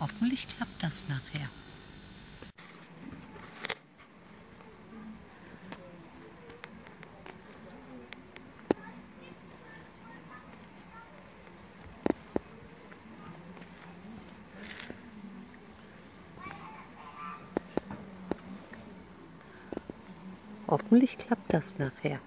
Hoffentlich klappt das nachher. Hoffentlich klappt das nachher.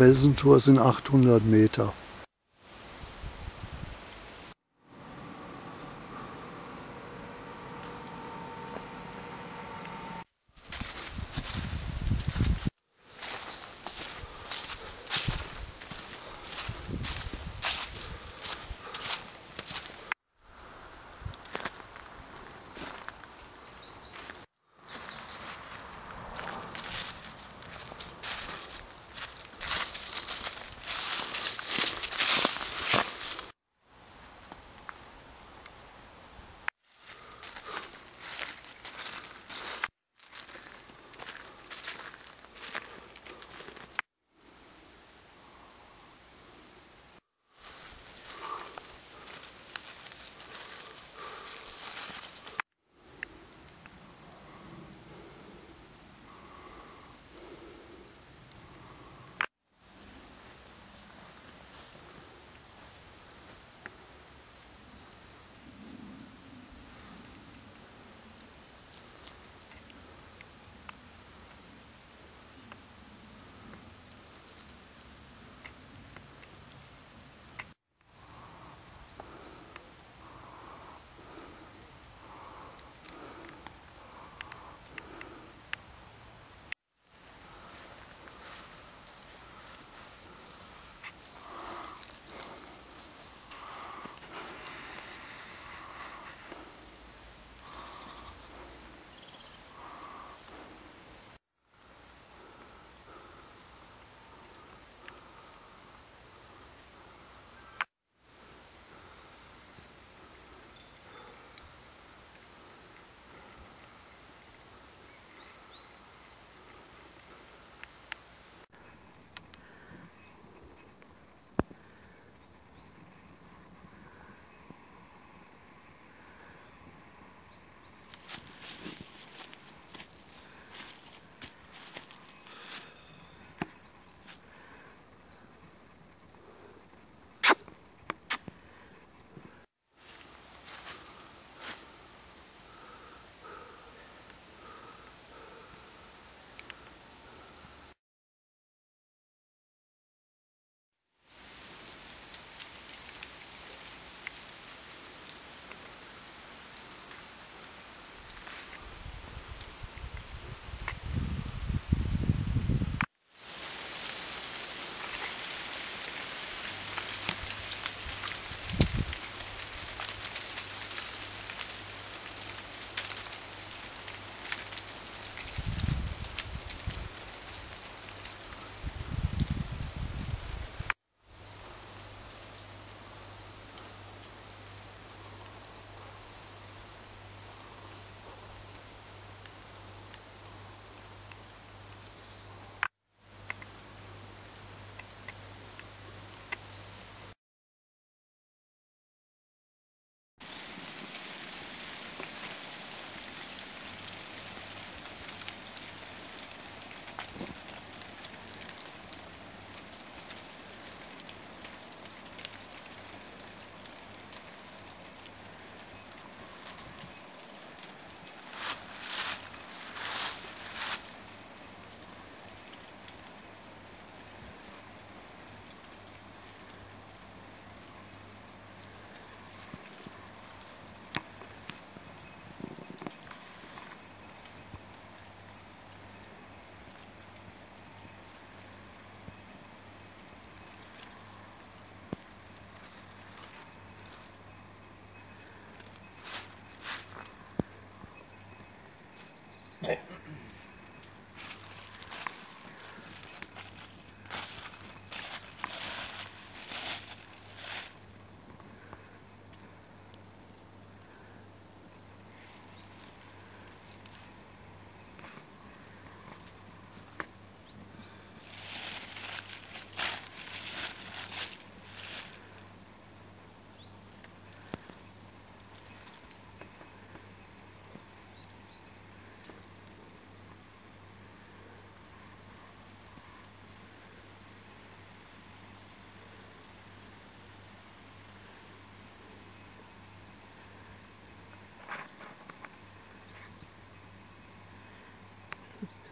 Felsentor sind 800 Meter.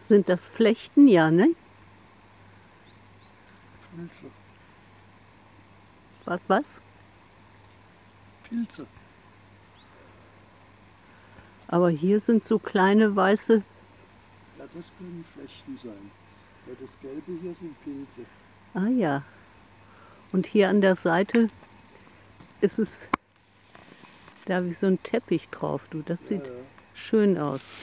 Sind das Flechten? Ja, ne? Pilze. Was, was? Pilze. Aber hier sind so kleine weiße. Ja, das können Flechten sein. Ja, das Gelbe hier sind Pilze. Ah ja. Und hier an der Seite ist es da wie so ein Teppich drauf. Du, das sieht ja, ja. schön aus.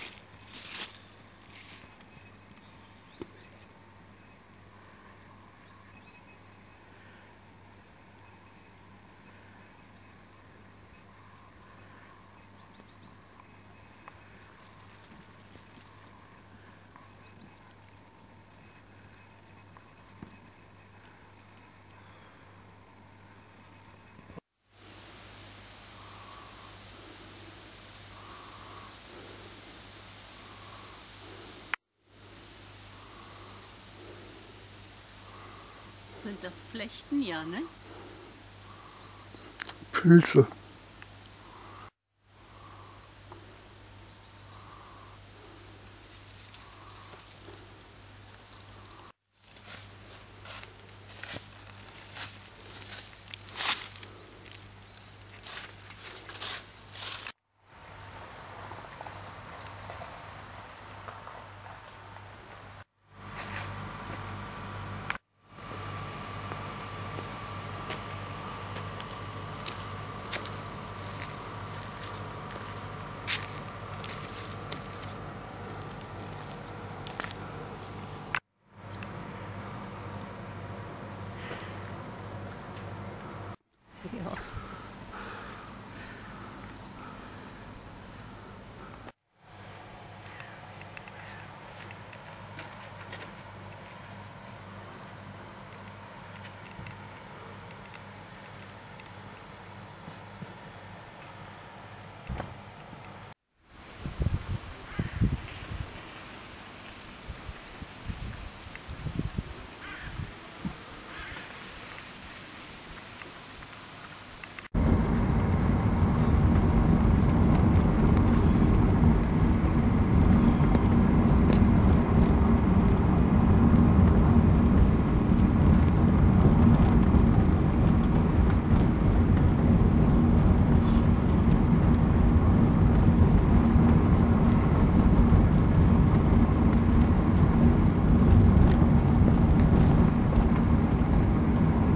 Sind das Flechten? Ja, ne? Pilze. Ja.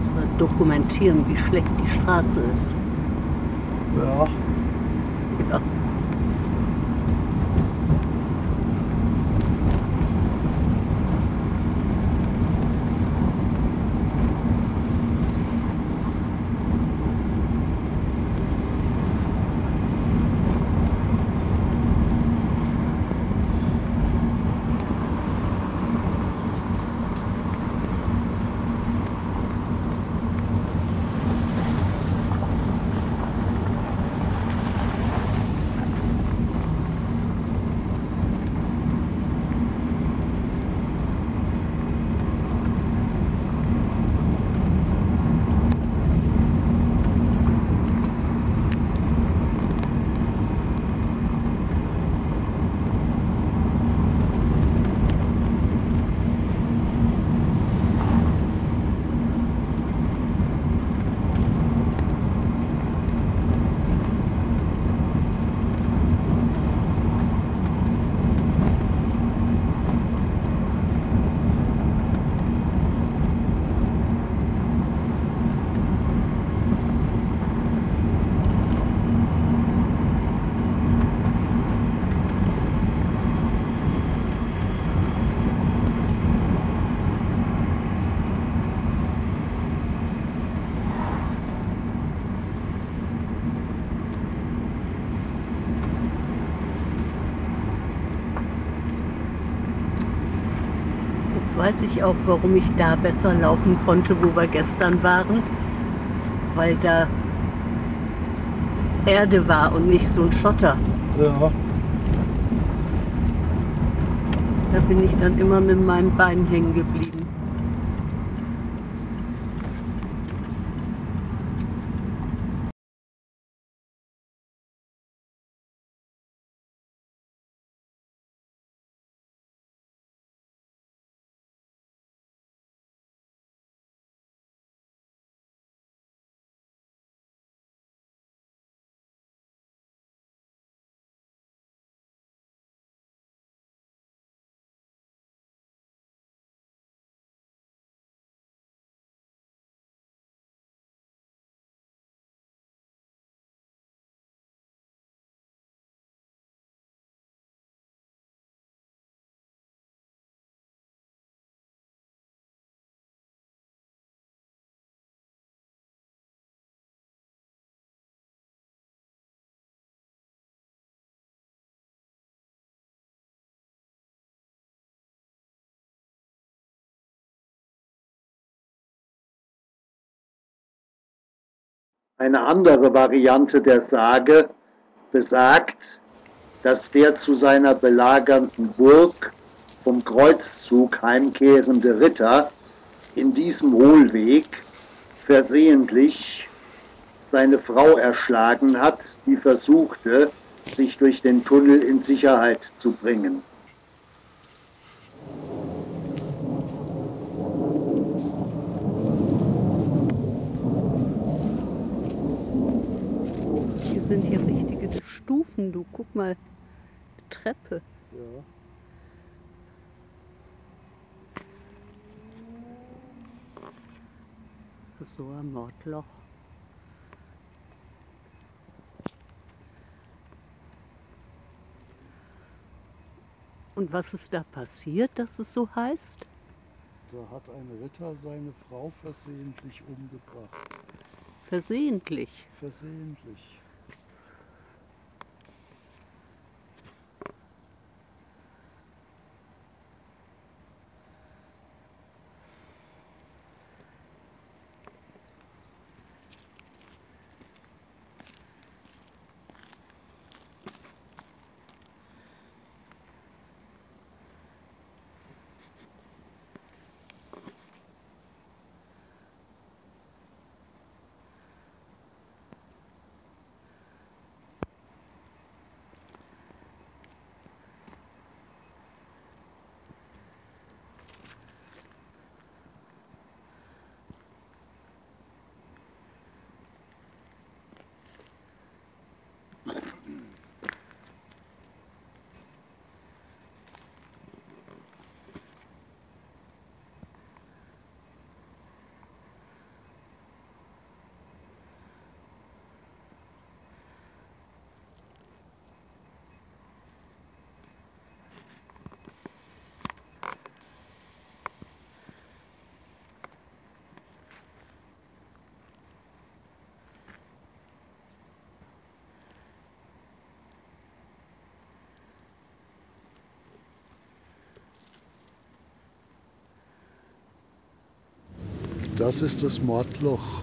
Müssen wir dokumentieren, wie schlecht die Straße ist. Weiß ich auch, warum ich da besser laufen konnte, wo wir gestern waren. Weil da Erde war und nicht so ein Schotter. ja. Da bin ich dann immer mit meinem Bein hängen geblieben. Eine andere Variante der Sage besagt, dass der zu seiner belagernden Burg vom Kreuzzug heimkehrende Ritter in diesem Hohlweg versehentlich seine Frau erschlagen hat, die versuchte, sich durch den Tunnel in Sicherheit zu bringen. Sind hier richtige Stufen, du guck mal, Treppe. Ja. So ein Mordloch. Und was ist da passiert, dass es so heißt? Da hat ein Ritter seine Frau versehentlich umgebracht. Versehentlich. Versehentlich. Das ist das Mordloch.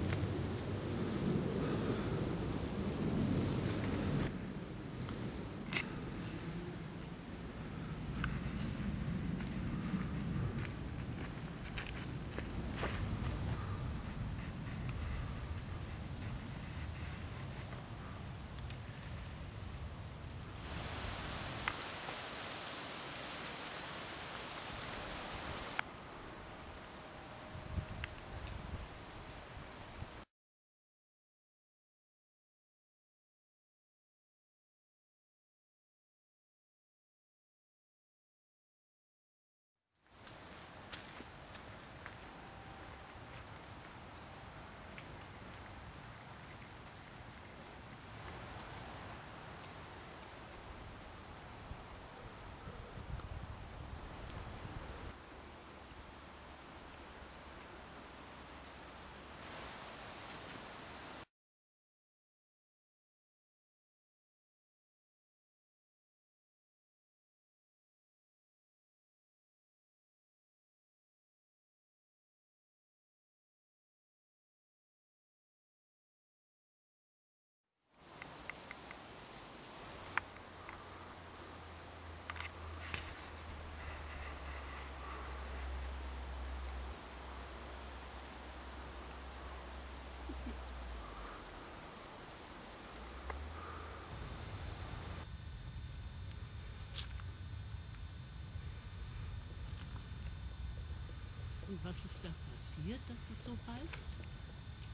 Und was ist da passiert, dass es so heißt?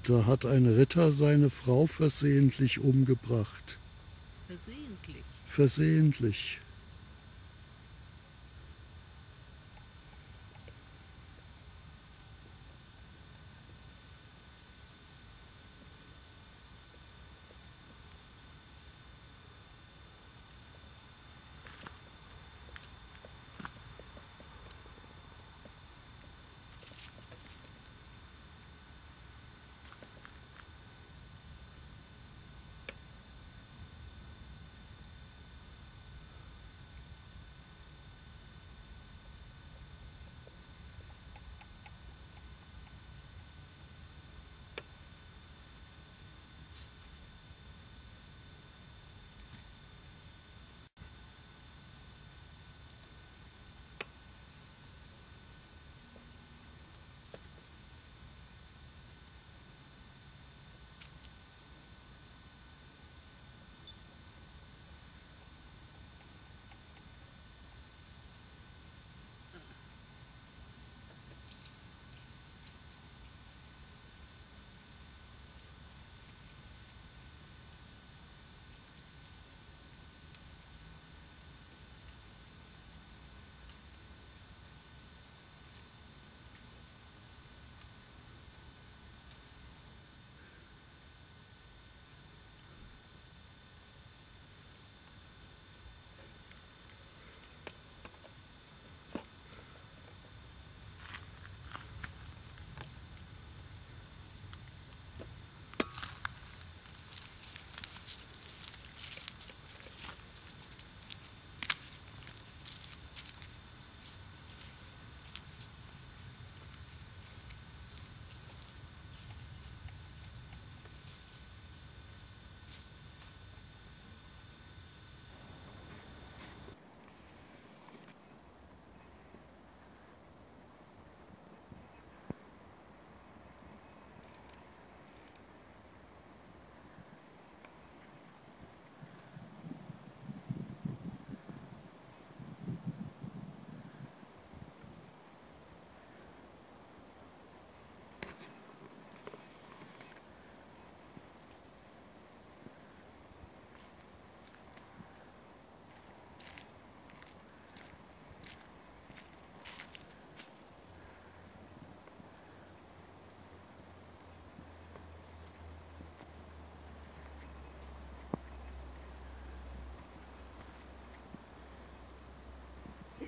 Da hat ein Ritter seine Frau versehentlich umgebracht. Versehentlich. Versehentlich.